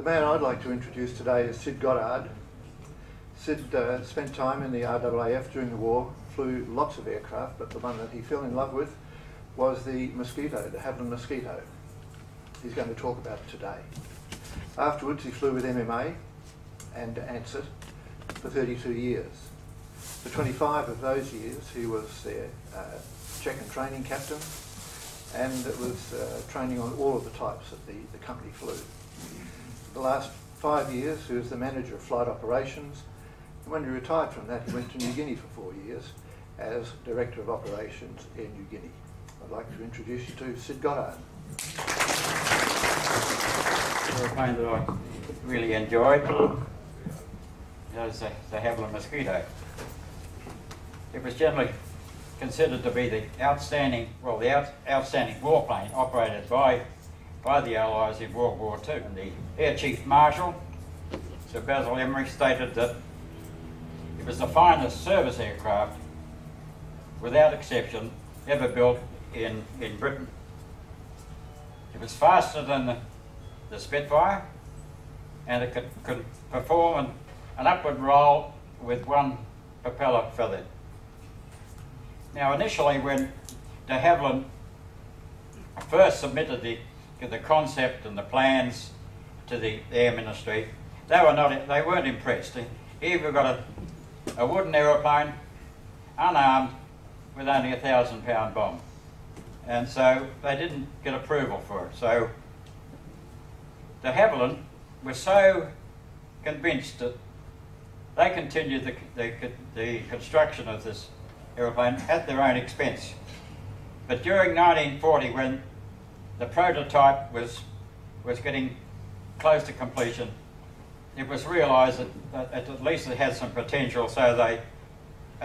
The man I'd like to introduce today is Syd Goddard. Syd uh, spent time in the RAAF during the war, flew lots of aircraft, but the one that he fell in love with was the Mosquito, de Havilland Mosquito. He's going to talk about it today. Afterwards, he flew with MMA and Ansett for 32 years. For 25 of those years, he was their uh, check and training captain and was uh, training on all of the types that the, the company flew. The last five years, he was the manager of flight operations. And when he retired from that, he went to New Guinea for four years as Director of Operations in New Guinea. I'd like to introduce you to Syd Goddard. aeroplane that I really enjoyed was the, de Havilland Mosquito. It was generally considered to be the outstanding, well, the out, outstanding warplane operated by, by the Allies in World War II. And the Air Chief Marshal, Sir Basil Embry, stated that it was the finest service aircraft, without exception, ever built in, in Britain. It was faster than the, the Spitfire, and it could, could perform an, an upward roll with one propeller feather. Now initially when de Havilland first submitted the, the concept and the plans to the Air Ministry, they were not, they weren't impressed. Here we've got a, a wooden aeroplane, unarmed, with only a thousand pound bomb. And so they didn't get approval for it. So de Havilland were so convinced that they continued the, the, the construction of this aeroplane at their own expense. But during 1940, when the prototype was, was getting close to completion, it was realised that, that at least it had some potential, so they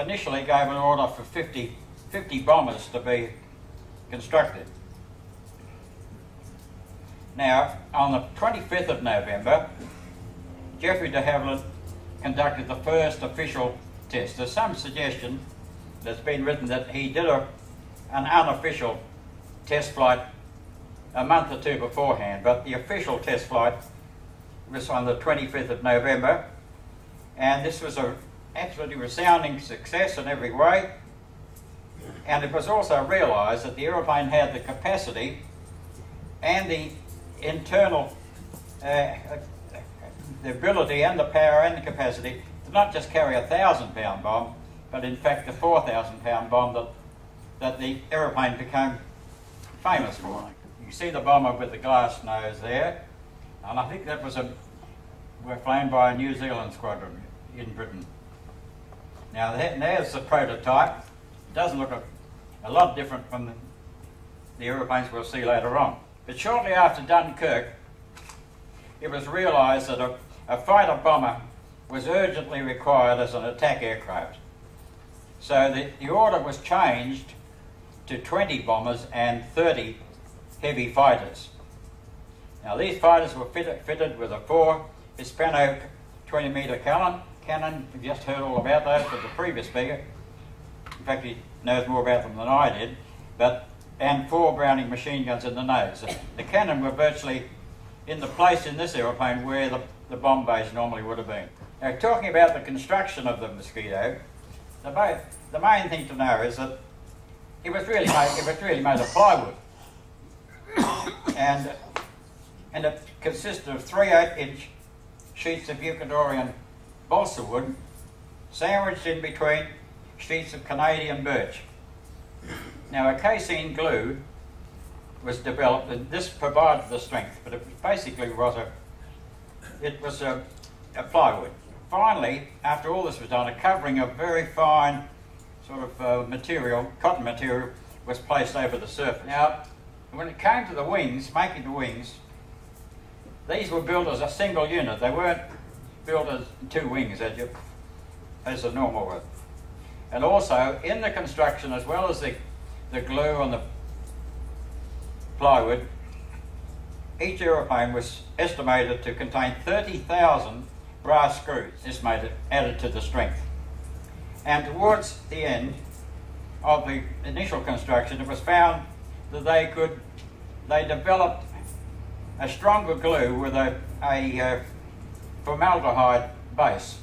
initially gave an order for 50, 50 bombers to be constructed. Now, on the 25th of November, Geoffrey de Havilland conducted the first official test. There's some suggestion that's been written that he did a, an unofficial test flight a month or two beforehand, but the official test flight was on the 25th of November, and this was a absolutely resounding success in every way. And it was also realised that the aeroplane had the capacity and the internal, uh, the ability and the power and the capacity to not just carry a thousand pound bomb, but in fact the 4,000 pound bomb that, that the aeroplane became famous for. See the bomber with the glass nose there, and I think that was a, were flown by a New Zealand squadron in Britain. Now there's the prototype. It doesn't look a, a lot different from the, the aeroplanes we'll see later on. But shortly after Dunkirk, it was realised that a, a fighter bomber was urgently required as an attack aircraft. So the, the order was changed to 20 bombers and 30 heavy fighters. Now these fighters were fitted, fitted with a four Hispano 20 metre cannon. Cannon, you've just heard all about those from the previous speaker. In fact, he knows more about them than I did. But and four Browning machine guns in the nose. The cannon were virtually in the place in this aeroplane where the, the bomb bays normally would have been. Now, talking about the construction of the Mosquito, the, main, the main thing to know is that it was really made, it was really made of plywood. And, and it consisted of three 8-inch sheets of Ecuadorean balsa wood sandwiched in between sheets of Canadian birch. Now a casein glue was developed and this provided the strength, but it basically was a, it was a, a plywood finally, after all this was done, a covering of very fine sort of uh, material, cotton material, was placed over the surface. Now, when it came to the wings, making the wings, these were built as a single unit. They weren't built as two wings as, you, as normal one. And also, in the construction, as well as the, the glue on the plywood, each aeroplane was estimated to contain 30,000 brass screws. This made it added to the strength. And towards the end of the initial construction, it was found that they could, they developed a stronger glue with a, a uh, formaldehyde base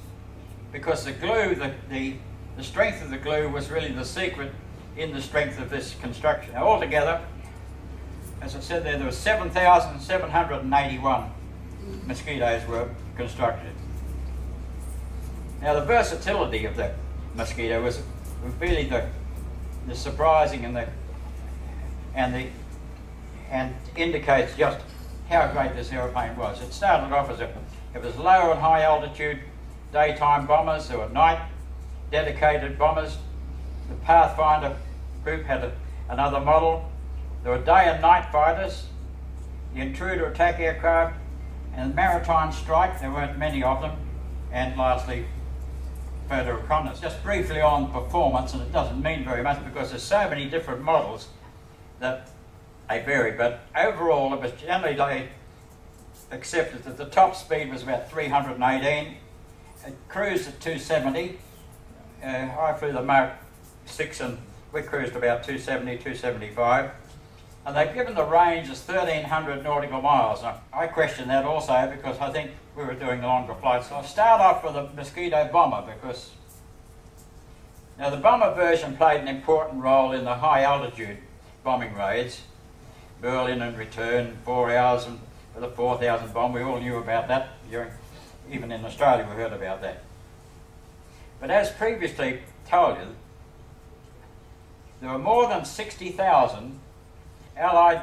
because the glue, the, the, the strength of the glue was really the secret in the strength of this construction. Now altogether, as I said there, there were 7,781 mosquitoes were constructed. Now the versatility of the mosquito was really the, the surprising and the and the and indicates just how great this aeroplane was. It started off as a it was low and high altitude daytime bombers. There were night dedicated bombers. The Pathfinder group had a, another model. There were day and night fighters, the intruder attack aircraft, and the maritime strike. There weren't many of them. And lastly, further reconnaissance. Just briefly on performance, and it doesn't mean very much because there's so many different models that they vary. But overall, it was generally accepted that the top speed was about 318. It cruised at 270. Uh, I flew the Mark 6 and we cruised about 270, 275. And they've given the range as 1,300 nautical miles. Now, I question that also because I think we were doing longer flights. So I'll start off with the Mosquito Bomber because now the bomber version played an important role in the high altitude bombing raids. Berlin and return, four hours and the 4,000 bomb. We all knew about that even in Australia we heard about that. But as previously told you, there were more than 60,000 Allied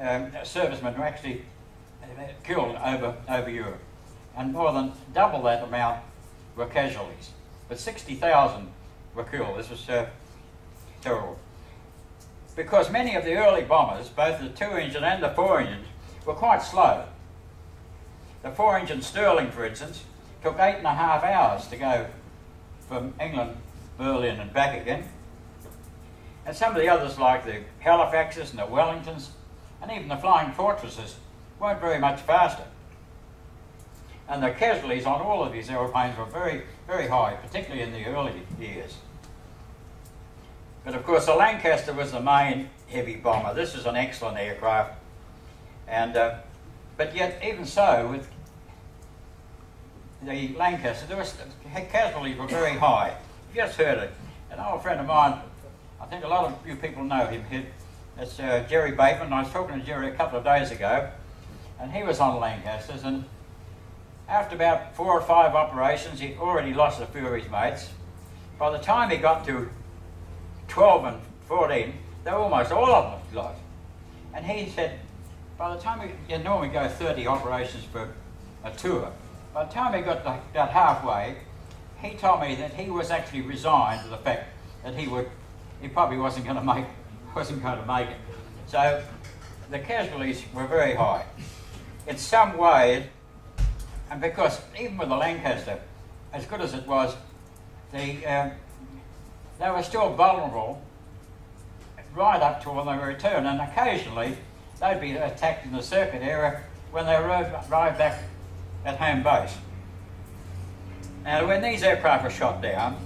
um, servicemen who actually uh, killed over, over Europe. And more than double that amount were casualties. But 60,000 were killed. This was uh, terrible. Because many of the early bombers, both the two-engine and the four-engine, were quite slow. The four-engine Stirling, for instance, took eight and a half hours to go from England, Berlin and back again. And some of the others like the Halifaxes and the Wellingtons and even the Flying Fortresses weren't very much faster. And the casualties on all of these aeroplanes were very, very high, particularly in the early years. But of course the Lancaster was the main heavy bomber. This is an excellent aircraft. And, uh, but yet even so, with the Lancaster, there was, casualties were very high. You just heard it. An old friend of mine I think a lot of you people know him. He, it's uh, Jerry Bateman. I was talking to Jerry a couple of days ago, and he was on Lancasters. And after about four or five operations, he'd already lost a few of his mates. By the time he got to 12 and 14, they were almost all of them lost. And he said, by the time we, you normally go 30 operations for a tour, by the time he got about halfway, he told me that he was actually resigned to the fact that he would he probably wasn't going to make wasn't going to make it. So the casualties were very high. In some ways, and because even with the Lancaster, as good as it was, the, uh, they were still vulnerable right up to when they returned, and occasionally they'd be attacked in the circuit area when they arrived, back at home base. Now, when these aircraft were shot down,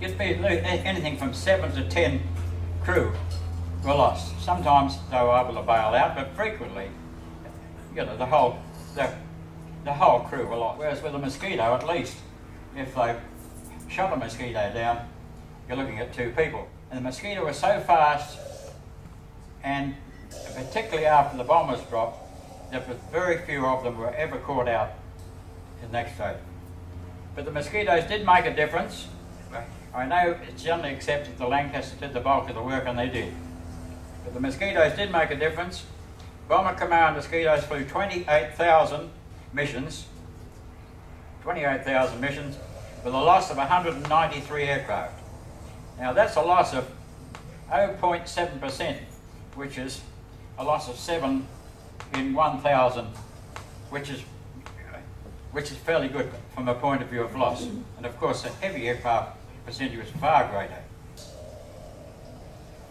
you'd be anything from seven to ten crew were lost. Sometimes they were able to bail out, but frequently, you know, the whole the, the whole crew were lost. Whereas with a mosquito, at least, if they shot a mosquito down, you're looking at two people. And the mosquito was so fast, and particularly after the bomb was dropped, that very few of them were ever caught out in the next day. But the mosquitoes did make a difference. I know it's generally accepted the Lancaster did the bulk of the work, and they did. But the mosquitoes did make a difference. Bomber Command mosquitoes flew 28,000 missions, 28,000 missions, with a loss of 193 aircraft. Now that's a loss of 0.7%, which is a loss of 7 in 1,000, which is which is fairly good from a point of view of loss. And of course, a heavy aircraft percentage was far greater.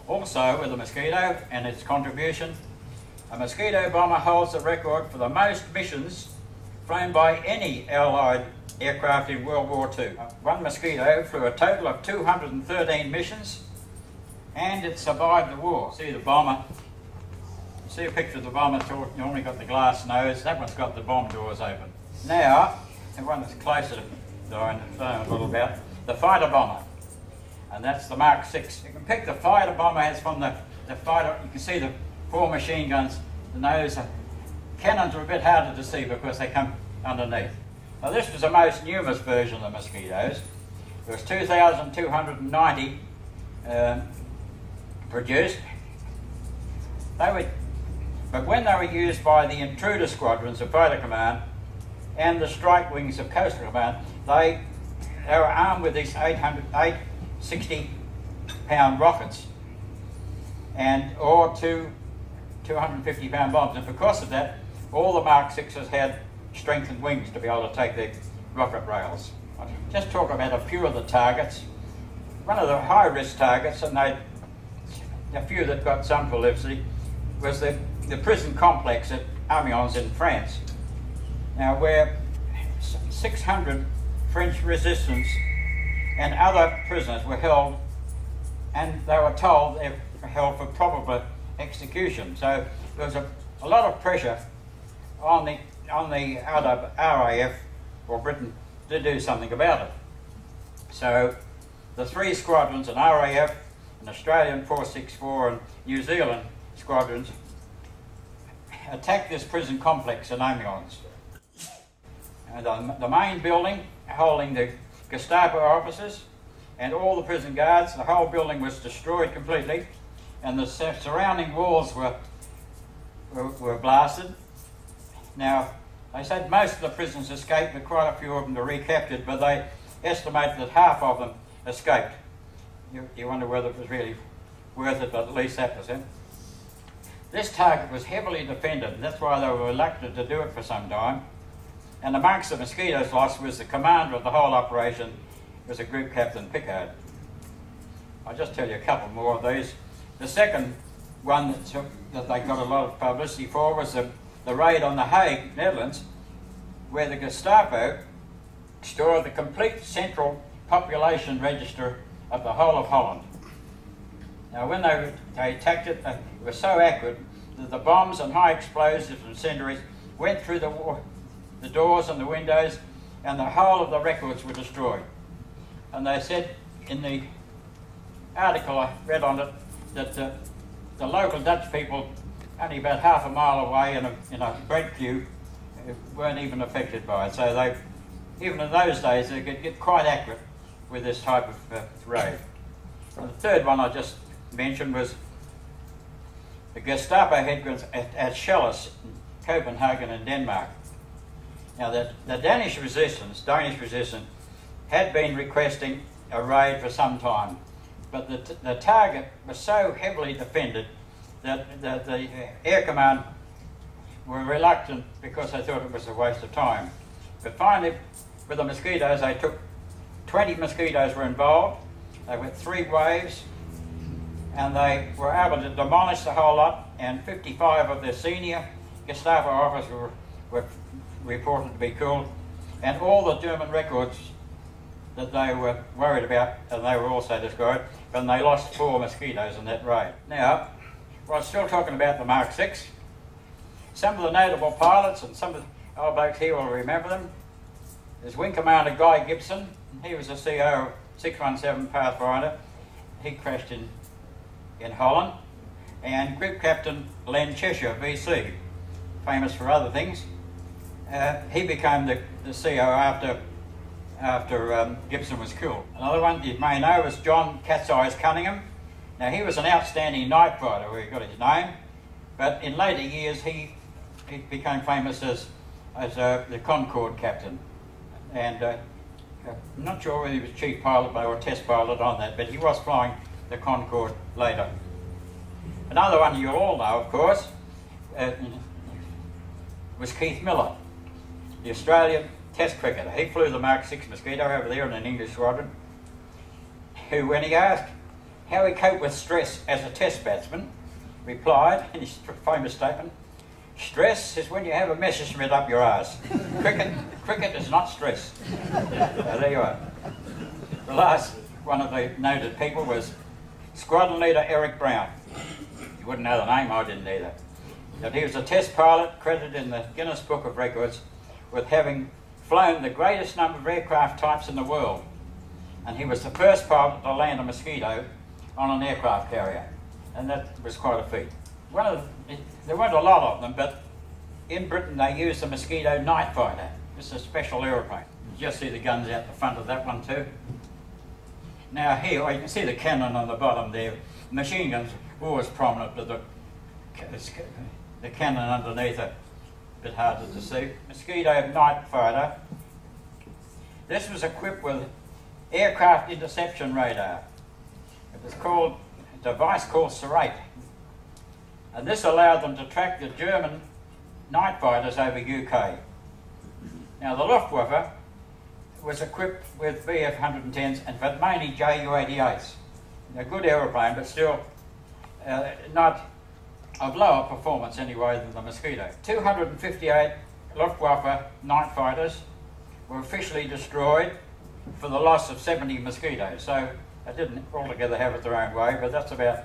Also, with the Mosquito and its contribution, a Mosquito bomber holds the record for the most missions flown by any Allied aircraft in World War II. One Mosquito flew a total of 213 missions and it survived the war. See the bomber see a picture of the bomber, it's normally got the glass nose, that one's got the bomb doors open. Now, the one that's closer that I know a little about, the fighter bomber. And that's the Mark 6. You can pick the fighter bomber as from the, the fighter, you can see the four machine guns, the nose. Uh, cannons are a bit harder to see because they come underneath. Now this was the most numerous version of the mosquitoes. There was 2,290 um, produced. They were, but when they were used by the intruder squadrons of Fighter Command and the strike wings of Coastal Command, they, they were armed with these 800, 860 pound rockets and or two 250 pound bombs. And because of that, all the Mark 6s had strengthened wings to be able to take the rocket rails. I'll just talk about a few of the targets. One of the high risk targets, and they, a few that got some publicity, was the, the prison complex at Amiens in France. Now, where 600 French resistance and other prisoners were held, and they were told they were held for probable execution. So there was a, a lot of pressure on the on the RAF or Britain to do something about it. So the three squadrons, an RAF, an Australian 464 and New Zealand squadrons attacked this prison complex in Amiens. And the, the main building holding the Gestapo officers and all the prison guards, the whole building was destroyed completely and the surrounding walls were, were, were blasted. Now, they said most of the prisoners escaped, but quite a few of them were recaptured, but they estimated that half of them escaped. You, you wonder whether it was really worth it, but at least that was it. This target was heavily defended, and that's why they were reluctant to do it for some time. And amongst the mosquitoes lost was the commander of the whole operation, was a group captain Pickard. I'll just tell you a couple more of these. The second one that, took, that they got a lot of publicity for was the, the raid on The Hague, Netherlands, where the Gestapo stored the complete central population register of the whole of Holland. Now, when they, they attacked it, they were so accurate that the bombs and high explosives and incendiaries went through the, the doors and the windows, and the whole of the records were destroyed. And they said in the article I read on it that the, the local Dutch people, only about half a mile away in a, in a bread queue, uh, weren't even affected by it. So they, even in those days, they could get quite accurate with this type of uh. And the third one I just mentioned was the Gestapo headquarters at, at Schellers, Copenhagen in Denmark. Now the, the Danish resistance, Danish resistance, had been requesting a raid for some time but the, the target was so heavily defended that, that the Air Command were reluctant because they thought it was a waste of time. But finally, with the mosquitoes, they took 20 mosquitoes were involved. They went three waves, and they were able to demolish the whole lot. And 55 of their senior Gestapo officers were, were reported to be killed, and all the German records that they were worried about, and they were also destroyed, and they lost four mosquitoes in that raid. Now, we're still talking about the Mark 6. Some of the notable pilots, and some of the old blokes here will remember them. There's Wing Commander Guy Gibson. He was the CEO of 617 Pathfinder. He crashed in, in Holland. And Group Captain Len Cheshire, VC, famous for other things. Uh, he became the, the CEO after after um, Gibson was killed. Another one you may know was John Cat's Eyes Cunningham. Now he was an outstanding night fighter where he got his name, but in later years he, he became famous as, as uh, the Concorde captain. And uh, I'm not sure whether he was chief pilot or test pilot on that, but he was flying the Concorde later. Another one you'll all know, of course, uh, was Keith Miller, the Australian test cricketer. He flew the Mark 6 Mosquito over there in an English squadron. Who, when he asked how he coped with stress as a test batsman, replied in his famous statement, Stress is when you have a message Messerschmitt up your ass. cricket, cricket is not stress. there you are. The last one of the noted people was Squadron Leader Eric Brown. You wouldn't know the name, I didn't either. that he was a test pilot credited in the Guinness Book of Records with having flown the greatest number of aircraft types in the world. And he was the first pilot to land a Mosquito on an aircraft carrier. And that was quite a feat. One of the, there weren't a lot of them, but in Britain they used the Mosquito Night Fighter. It's a special aeroplane. You just see the guns out the front of that one too. Now here, oh, you can see the cannon on the bottom there. Machine guns always prominent, but the, the cannon underneath it a bit harder to see. Mosquito Night Fighter. This was equipped with aircraft interception radar. It was called device called Serrate. And this allowed them to track the German night fighters over UK. Now the Luftwaffe was equipped with Bf 110s and but mainly Ju 88s. A good aeroplane, but still uh, not of lower performance anyway than the Mosquito. 258 Luftwaffe night fighters were officially destroyed for the loss of 70 Mosquitoes. So they didn't altogether have it their own way, but that's about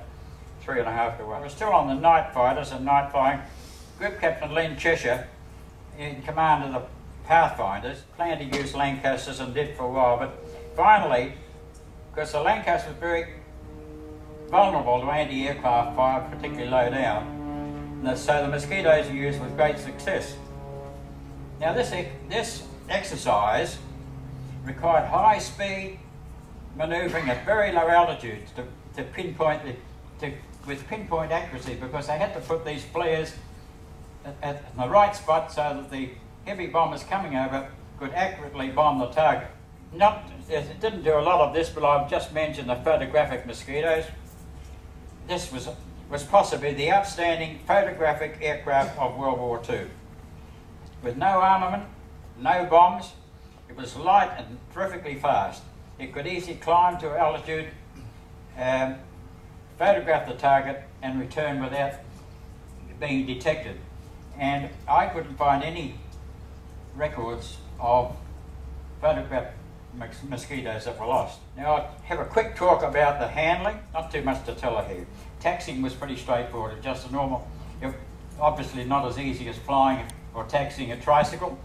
three and a half to one. We're still on the night fighters and night flying. Group Captain Len Cheshire, in command of the Pathfinders, planned to use Lancasters and did for a while, but finally, because the Lancaster was very vulnerable to anti-aircraft fire, particularly low down, so the mosquitoes were used with great success. Now this, this exercise required high speed manoeuvring at very low altitudes to, to pinpoint the, to, with pinpoint accuracy because they had to put these flares at, at the right spot so that the heavy bombers coming over could accurately bomb the target. Not, it didn't do a lot of this, but I've just mentioned the photographic mosquitoes. This was, was possibly the outstanding photographic aircraft of World War II. With no armament, no bombs, it was light and terrifically fast. It could easily climb to altitude, um, photograph the target, and return without being detected. And I couldn't find any records of photographed mosquitoes that were lost. Now I'll have a quick talk about the handling, not too much to tell here. Taxiing was pretty straightforward, just a normal, obviously not as easy as flying or taxiing a tricycle,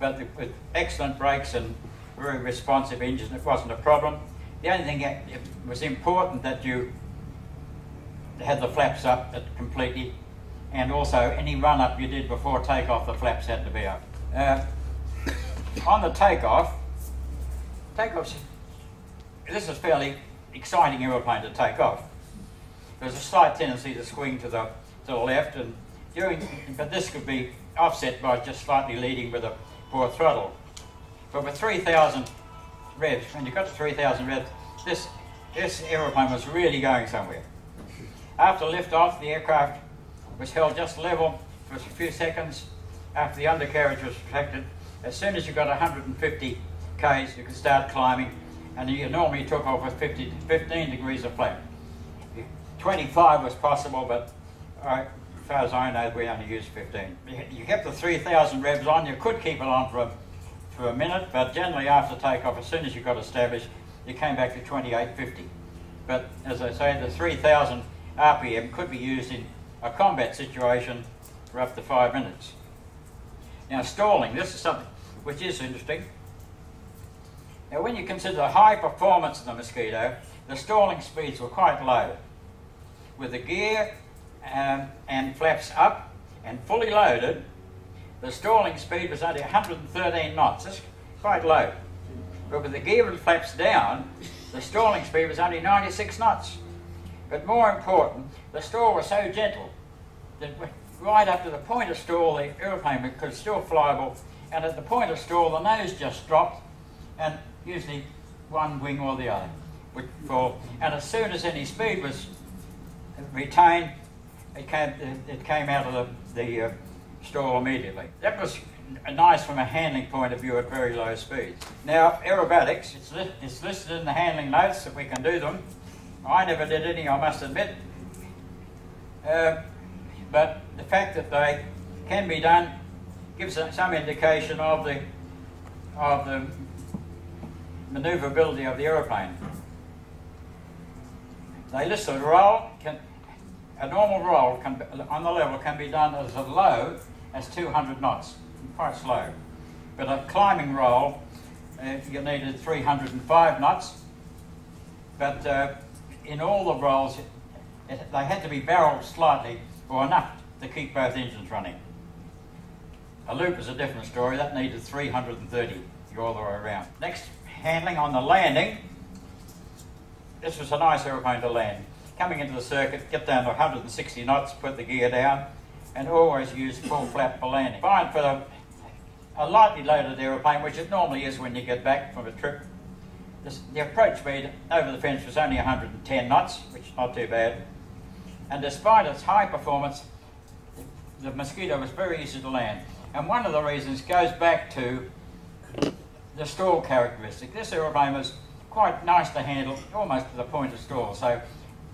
but with excellent brakes and very responsive engines, it wasn't a problem. The only thing it was important that you had the flaps up completely, and also any run up you did before takeoff, the flaps had to be up. Uh, on the takeoff, takeoffs, this is fairly exciting aeroplane to take off. There's a slight tendency to swing to the to the left, and during, but this could be offset by just slightly leading with a poor throttle. But with 3,000 revs, when you got to 3,000 revs, this this aeroplane was really going somewhere. After liftoff, the aircraft was held just level for a few seconds after the undercarriage was protected. As soon as you got 150 k's, you could start climbing, and you normally took off with 50, 15 degrees of flap. 25 was possible, but uh, as far as I know, we only used 15. You kept the 3,000 revs on. You could keep it on for a, for a minute, but generally after takeoff, as soon as you got established, you came back to 2850. But as I say, the 3,000 RPM could be used in a combat situation for up to five minutes. Now stalling, this is something which is interesting. Now when you consider the high performance of the Mosquito, the stalling speeds were quite low. With the gear um, and flaps up and fully loaded, the stalling speed was only 113 knots. That's quite low. But with the gear and flaps down, the stalling speed was only 96 knots. But more important, the stall was so gentle that right up to the point of stall, the aeroplane could still flyable, and at the point of stall, the nose just dropped, and usually one wing or the other would fall. And as soon as any speed was retained, it came, it came out of the, the uh, stall immediately. That was nice from a handling point of view at very low speeds. Now, aerobatics, it's, li it's listed in the handling notes if we can do them. I never did any, I must admit. Uh, but the fact that they can be done gives some indication of the of the maneuverability of the aeroplane. They list the roll, can, a normal roll can, on the level can be done as a low as 200 knots, quite slow. But a climbing roll, uh, you needed 305 knots. But uh, in all the rolls, it, they had to be barreled slightly or enough to keep both engines running. A loop is a different story. That needed 330 all the way around. Next, handling on the landing. This was a nice aeroplane to land. Coming into the circuit, get down to 160 knots, put the gear down, and always use full flap for landing. Fine for the, a lightly loaded aeroplane, which it normally is when you get back from a trip. This, the approach speed over the fence was only 110 knots, which is not too bad. And despite its high performance, the Mosquito was very easy to land. And one of the reasons goes back to the stall characteristic. This aeroplane was quite nice to handle, almost to the point of stall. So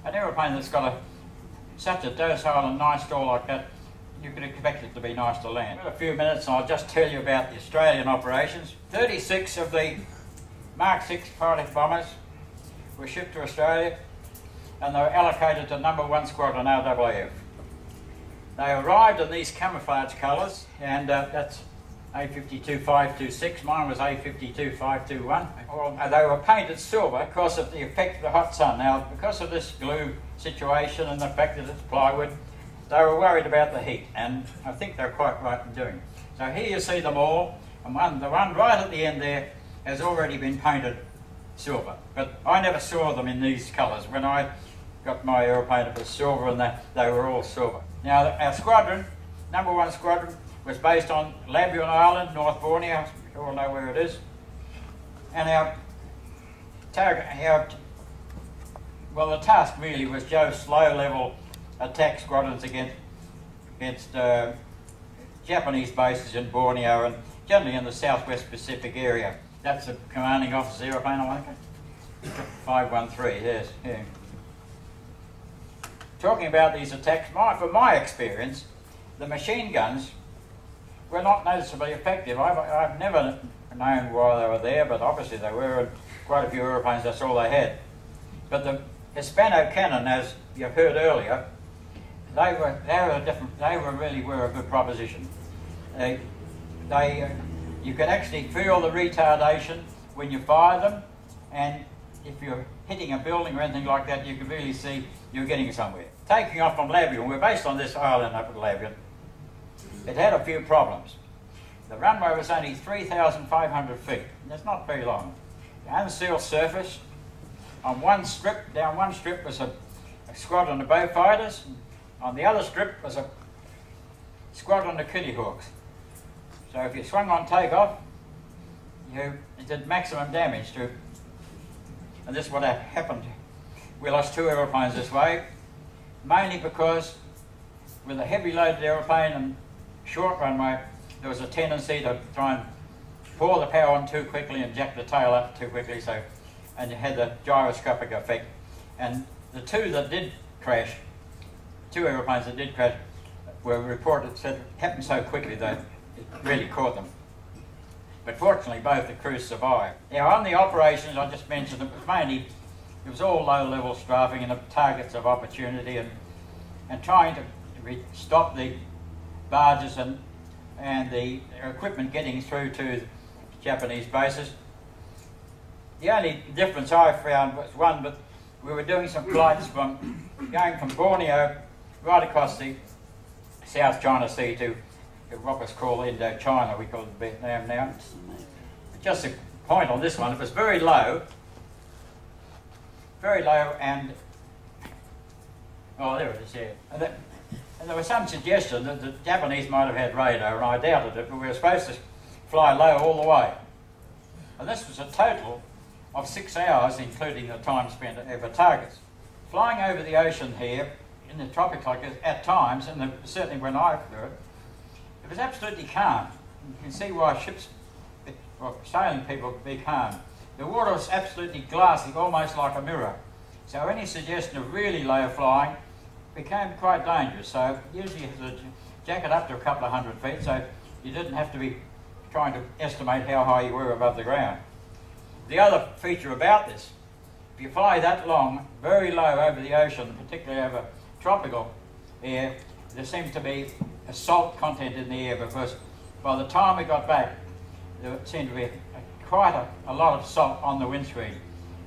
an aeroplane that's got a, such a docile and nice stall like that, you could expect it to be nice to land. In a few minutes and I'll just tell you about the Australian operations. 36 of the Mark 6 fighter bombers were shipped to Australia and they were allocated to number one squadron RAAF. They arrived in these camouflage colours and uh, that's a52526, mine was A52521. Uh, they were painted silver because of the effect of the hot sun. Now, because of this glue situation and the fact that it's plywood, they were worried about the heat, and I think they're quite right in doing. it. So here you see them all, and one, the one right at the end there has already been painted silver. But I never saw them in these colours. When I got my aeroplane, it was silver, and they, they were all silver. Now, our squadron, number one squadron, was based on Labuan Island, North Borneo, you all know where it is. And our target, our, well, the task really was just low-level attack squadrons against, against uh, Japanese bases in Borneo and generally in the southwest Pacific area. That's the commanding officer aeroplane, I think. 513, yes, yeah. Talking about these attacks, my, from my experience, the machine guns were not noticeably effective. I've, I've never known why they were there, but obviously they were, and quite a few aeroplanes, that's all they had. But the Hispano cannon, as you've heard earlier, they were, they were different, they were really were a good proposition. They, they, uh, you can actually feel the retardation when you fire them, and if you're hitting a building or anything like that, you can really see you're getting somewhere. Taking off from Labuan, we're based on this island up at Labuan, it had a few problems. The runway was only 3,500 feet. That's not very long. The unsealed surface, on one strip, down one strip was a, a squadron of Beaufighters. On the other strip was a squadron of Kittyhawks. So if you swung on takeoff, you did maximum damage to, and this is what happened. We lost two aeroplanes this way, mainly because with a heavy loaded aeroplane and short runway, there was a tendency to try and pour the power on too quickly and jack the tail up too quickly, so and you had the gyroscopic effect. And the two that did crash, two aeroplanes that did crash, were reported said it happened so quickly that it really caught them. But fortunately, both the crews survived. Now, on the operations, I just mentioned it was mainly, it was all low-level strafing and targets of opportunity and, and trying to stop the barges and, and the equipment getting through to Japanese bases. The only difference I found was one, but we were doing some flights from going from Borneo right across the South China Sea to was called Indochina, we call it Vietnam now. Just a point on this one, it was very low, very low and, oh there it is, yeah. And there was some suggestion that the Japanese might have had radar, and I doubted it, but we were supposed to fly low all the way. And this was a total of six hours, including the time spent over targets. Flying over the ocean here, in the tropics like this, at times, and the, certainly when I flew it, it was absolutely calm. You can see why ships, or sailing people be calm. The water was absolutely glassy, almost like a mirror. So any suggestion of really low flying became quite dangerous. So usually you had to jack it up to a couple of hundred feet so you didn't have to be trying to estimate how high you were above the ground. The other feature about this, if you fly that long, very low over the ocean, particularly over tropical air, there seems to be a salt content in the air because by the time we got back, there seemed to be quite a, a, lot of salt on the windscreen.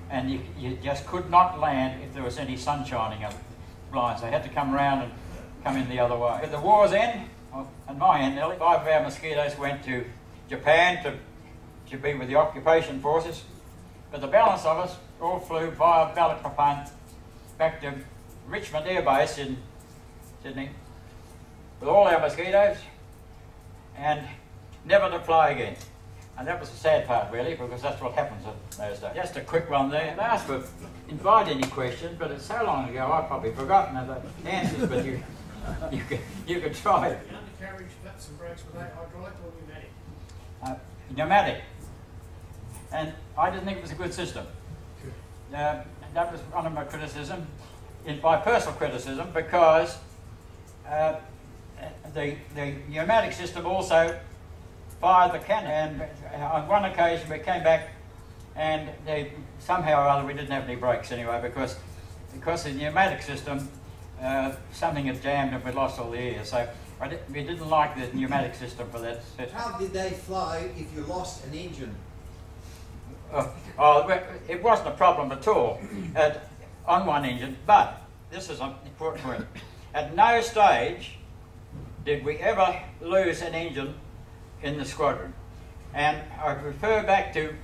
And you, you, just could not land if there was any sun shining on blinds. They had to come around and come in the other way. At the war's end, and my end nearly, five of our mosquitoes went to Japan to, to be with the occupation forces. But the balance of us all flew via Balikpapan back to Richmond Air Base in Sydney with all our mosquitoes and never to fly again. And that was the sad part, really, because that's what happens in those days. Just a quick one there. They asked for invite any questions, but it's so long ago I've probably forgotten the answers, but you, you, could, you could try. The undercarriage flaps and brakes, were they hydraulic or pneumatic? Uh, pneumatic. And I didn't think it was a good system. Uh, that was one of my criticism, in my personal criticism, because uh, the, the pneumatic system also fired the cannon. And on one occasion we came back and they, somehow or other we didn't have any brakes anyway because because the pneumatic system, uh, something had jammed and we lost all the air. So did, we didn't like the pneumatic system for that. How did they fly if you lost an engine? Uh, oh, it wasn't a problem at all on one engine, but this is an important point. At no stage did we ever lose an engine in the squadron. And I refer back to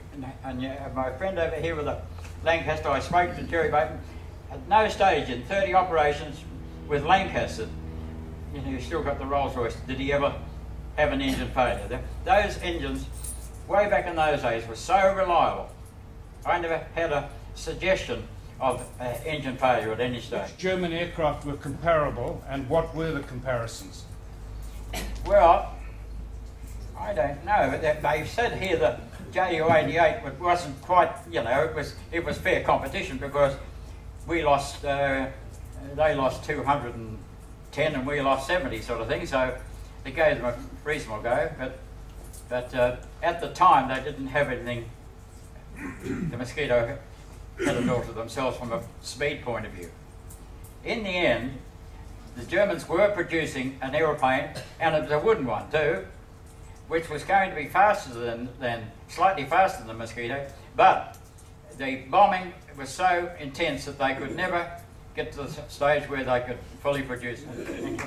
and uh, my friend over here with the Lancaster, I spoke to Jerry Bateman. At no stage in 30 operations with Lancaster, you know, you still got the Rolls Royce, did he ever have an engine failure? Those engines, way back in those days, were so reliable. I never had a suggestion of uh, engine failure at any stage. Which German aircraft were comparable and what were the comparisons? Well, I don't know. They've said here that Ju-88 wasn't quite, you know, it was it was fair competition because we lost, uh, they lost 210 and we lost 70 sort of thing. So it gave them a reasonable go. But but uh, at the time they didn't have anything. the mosquito all to themselves from a speed point of view. In the end, the Germans were producing an aeroplane, and it was a wooden one too, which was going to be faster than, than slightly faster than the Mosquito, but the bombing was so intense that they could never get to the stage where they could fully produce it.